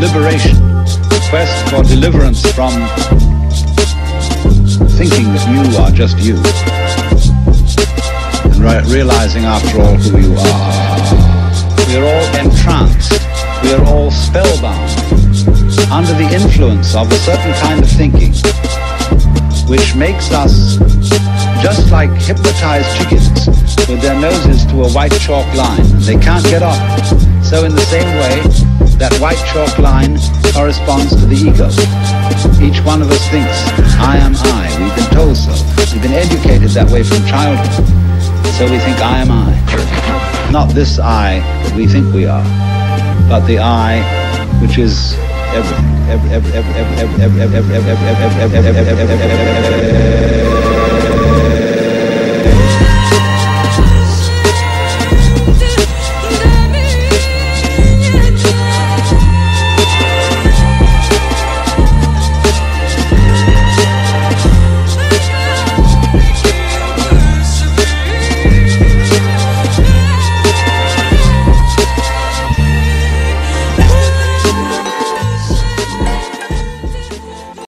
liberation, quest for deliverance from thinking that you are just you, and re- realizing after all who you are. We are all entranced, we are all spellbound, under the influence of a certain kind of thinking, which makes us just like hypnotized chickens with their noses to a white chalk line. and They can't get off. So in the same way, that white chalk line corresponds to the ego. Each one of us thinks, I am I. We've been told so. We've been educated that way from childhood. So we think, I am I. Not this I that we think we are, but the I which is everything. Every, every, every, every, every, every, every, every, every, every, every, every, every, every, every, every,